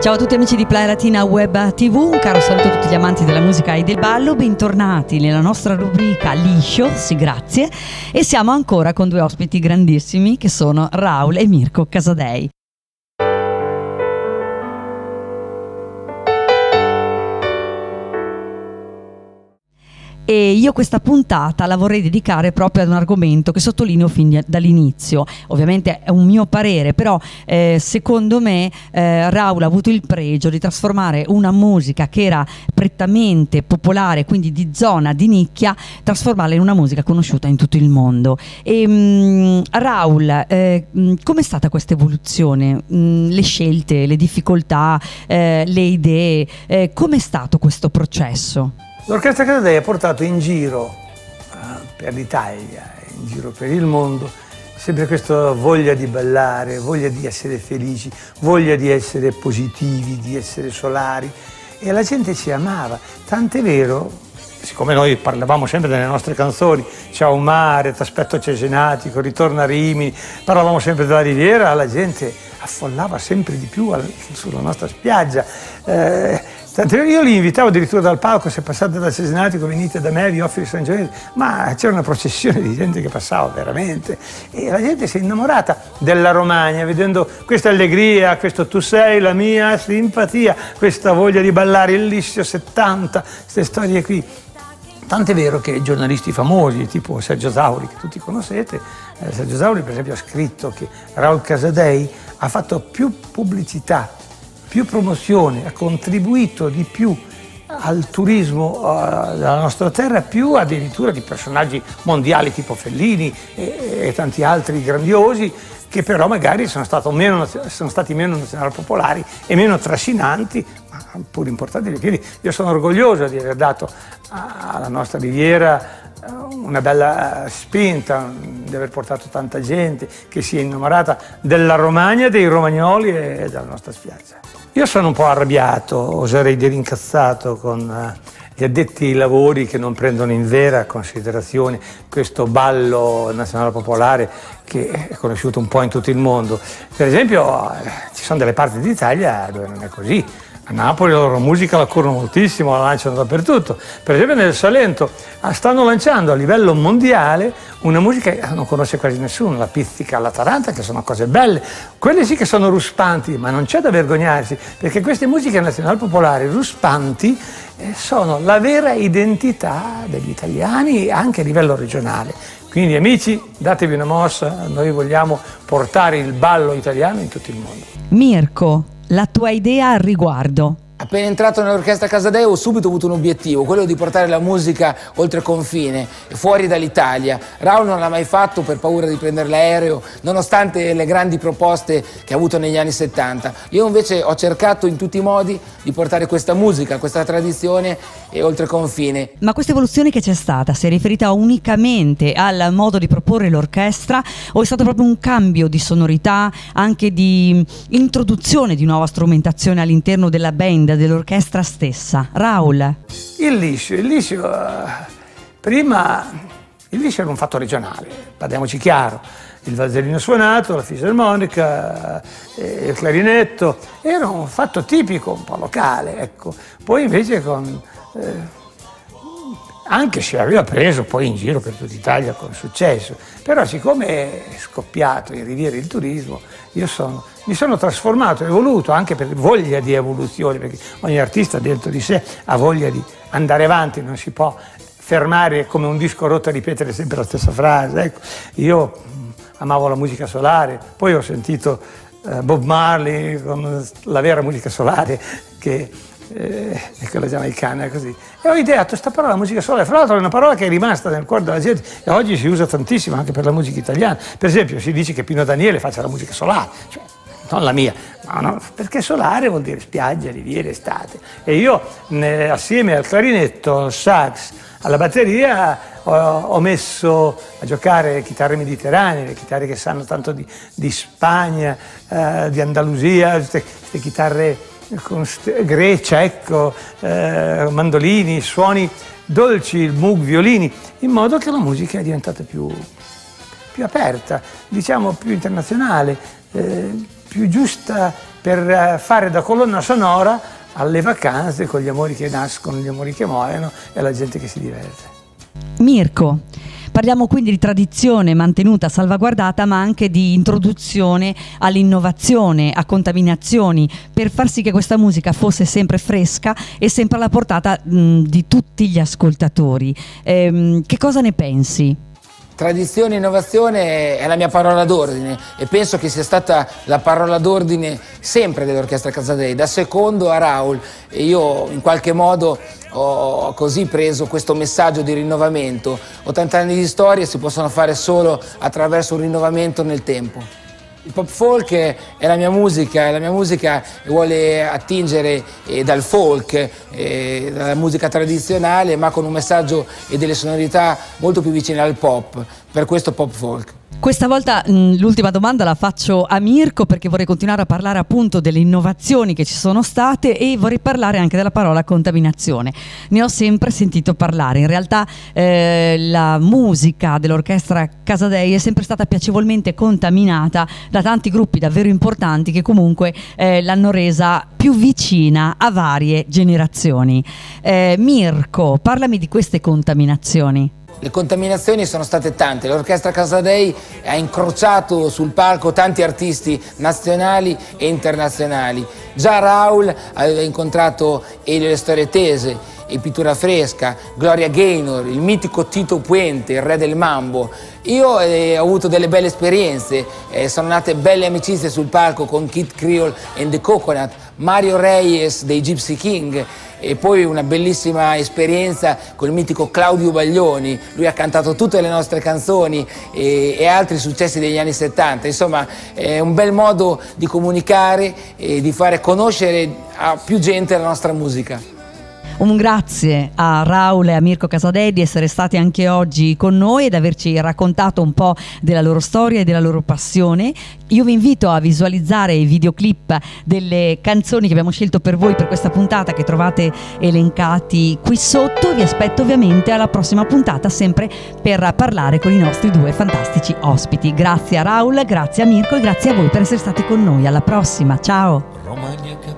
Ciao a tutti amici di Play Latina Web TV, un caro saluto a tutti gli amanti della musica e del ballo, bentornati nella nostra rubrica Liscio, sì grazie, e siamo ancora con due ospiti grandissimi che sono Raul e Mirko Casadei. E io questa puntata la vorrei dedicare proprio ad un argomento che sottolineo fin dall'inizio. Ovviamente è un mio parere, però eh, secondo me eh, Raul ha avuto il pregio di trasformare una musica che era prettamente popolare, quindi di zona, di nicchia, trasformarla in una musica conosciuta in tutto il mondo. E, mh, mm, Raul, eh, mm, com'è stata questa evoluzione? Mh, mm, le scelte, le difficoltà, eh, le idee, eh, com'è stato questo processo? L'Orchestra Casadei ha portato in giro uh, per l'Italia, in giro per il mondo, sempre questa voglia di ballare, voglia di essere felici, voglia di essere positivi, di essere solari e la gente ci amava. Tant'è vero, siccome noi parlavamo sempre delle nostre canzoni, Ciao mare, T'aspetto Cesenatico, Ritorno a Rimini, parlavamo sempre della riviera, la gente affollava sempre di più sulla nostra spiaggia. Eh, io li invitavo addirittura dal palco, se passate da Cesenatico venite da me, vi offro il San Giovanni, ma c'era una processione di gente che passava veramente e la gente si è innamorata della Romagna, vedendo questa allegria, questo tu sei la mia simpatia, questa voglia di ballare il liscio 70, queste storie qui. Tant'è vero che giornalisti famosi, tipo Sergio Zauri, che tutti conoscete, eh, Sergio Zauri per esempio ha scritto che Raul Casadei ha fatto più pubblicità più promozione, ha contribuito di più al turismo uh, della nostra terra, più addirittura di personaggi mondiali tipo Fellini e, e tanti altri grandiosi che però magari sono, meno, sono, stati meno nazionali popolari e meno trascinanti, ma pur importanti. io sono orgoglioso di aver dato alla nostra riviera eh, una bella spinta, di aver portato tanta gente che si è innamorata della Romagna, dei romagnoli e della nostra spiaggia. Io sono un po' arrabbiato, oserei dire incazzato con eh, gli addetti ai lavori che non prendono in vera considerazione questo ballo nazionale popolare che è conosciuto un po' in tutto il mondo. Per esempio eh, ci sono delle parti d'Italia dove non è così. A Napoli la loro musica la curano moltissimo, la lanciano dappertutto. Per esempio nel Salento ah, stanno lanciando a livello mondiale una musica che non conosce quasi nessuno, la pizzica, la taranta, che sono cose belle. Quelle sì che sono ruspanti, ma non c'è da vergognarsi, perché queste musiche nazionali popolari ruspanti eh, sono la vera identità degli italiani anche a livello regionale. Quindi amici, datevi una mossa, noi vogliamo portare il ballo italiano in tutto il mondo. Mirko, la tua idea al riguardo. Appena entrato nell'orchestra Casadei ho subito avuto un obiettivo, quello di portare la musica oltre confine, fuori dall'Italia. Raul non l'ha mai fatto per paura di prendere l'aereo, nonostante le grandi proposte che ha avuto negli anni 70. Io invece ho cercato in tutti i modi di portare questa musica, questa tradizione e oltre confine. Ma questa evoluzione che c'è stata si è riferita unicamente al modo di proporre l'orchestra o è stato proprio un cambio di sonorità, anche di introduzione di nuova strumentazione all'interno della band? Band, dell'orchestra stessa. Raul. Il liscio, il liscio, uh, prima il liscio era un fatto regionale, parliamoci chiaro. Il valzellino suonato, la fisarmonica, eh, il clarinetto, era un fatto tipico, un po' locale, ecco. Poi invece con... Eh, anche se aveva preso poi in giro per tutta Italia con successo, però siccome è scoppiato in riviera il turismo, io sono, mi sono trasformato, evoluto anche per voglia di evoluzione, perché ogni artista dentro di sé ha voglia di andare avanti, non si può fermare come un disco rotto a ripetere sempre la stessa frase. Ecco, io amavo la musica solare, poi ho sentito eh, Bob Marley con la vera musica solare che eh, quella giamaicana così. E ho ideato questa parola musica solare, fra l'altro è una parola che è rimasta nel cuore della gente e oggi si usa tantissimo anche per la musica italiana. Per esempio si dice che Pino Daniele faccia la musica solare, cioè, non la mia, no, no, perché solare vuol dire spiaggia, riviera, estate. E io ne, assieme al clarinetto, sax, alla batteria ho, ho, messo a giocare chitarre mediterranee, le chitarre che sanno tanto di, di Spagna, eh, di Andalusia, queste chitarre Grecia, ecco, eh, mandolini, suoni dolci, moog, violini, in modo che la musica è diventata più, più aperta, diciamo più internazionale, eh, più giusta per eh, fare da colonna sonora alle vacanze con gli amori che nascono, gli amori che muoiono e la gente che si diverte. Mirko, Parliamo quindi di tradizione mantenuta, salvaguardata, ma anche di introduzione all'innovazione, a contaminazioni, per far sì che questa musica fosse sempre fresca e sempre alla portata mh, di tutti gli ascoltatori. Ehm, che cosa ne pensi? Tradizione e innovazione è la mia parola d'ordine e penso che sia stata la parola d'ordine sempre dell'Orchestra Casadei, da secondo a Raul e io in qualche modo ho così preso questo messaggio di rinnovamento. 80 anni di storia si possono fare solo attraverso un rinnovamento nel tempo. Il pop folk è la mia musica, la mia musica vuole attingere eh, dal folk, eh, dalla musica tradizionale, ma con un messaggio e delle sonorità molto più vicine al pop, per questo pop folk. Questa volta mh, l'ultima domanda la faccio a Mirko perché vorrei continuare a parlare appunto delle innovazioni che ci sono state e vorrei parlare anche della parola contaminazione. Ne ho sempre sentito parlare, in realtà eh, la musica dell'orchestra Casadei è sempre stata piacevolmente contaminata da tanti gruppi davvero importanti che comunque eh, l'hanno resa più vicina a varie generazioni. Eh, Mirko, parlami di queste contaminazioni. Le contaminazioni sono state tante, l'Orchestra Casadei ha incrociato sul palco tanti artisti nazionali e internazionali. Già Raul aveva incontrato Elio Le Storie Tese, e Pittura Fresca, Gloria Gaynor, il mitico Tito Puente, il re del mambo. Io eh, ho avuto delle belle esperienze, eh, sono nate belle amicizie sul palco con Kid Creole and the Coconut, Mario Reyes dei Gypsy King e poi una bellissima esperienza con il mitico Claudio Baglioni, lui ha cantato tutte le nostre canzoni e, e altri successi degli anni 70, insomma è un bel modo di comunicare e di fare conoscere a più gente la nostra musica. Un grazie a Raul e a Mirko Casadei di essere stati anche oggi con noi ed averci raccontato un po' della loro storia e della loro passione. Io vi invito a visualizzare i videoclip delle canzoni che abbiamo scelto per voi per questa puntata che trovate elencati qui sotto. Vi aspetto ovviamente alla prossima puntata sempre per parlare con i nostri due fantastici ospiti. Grazie a Raul, grazie a Mirko e grazie a voi per essere stati con noi. Alla prossima, ciao!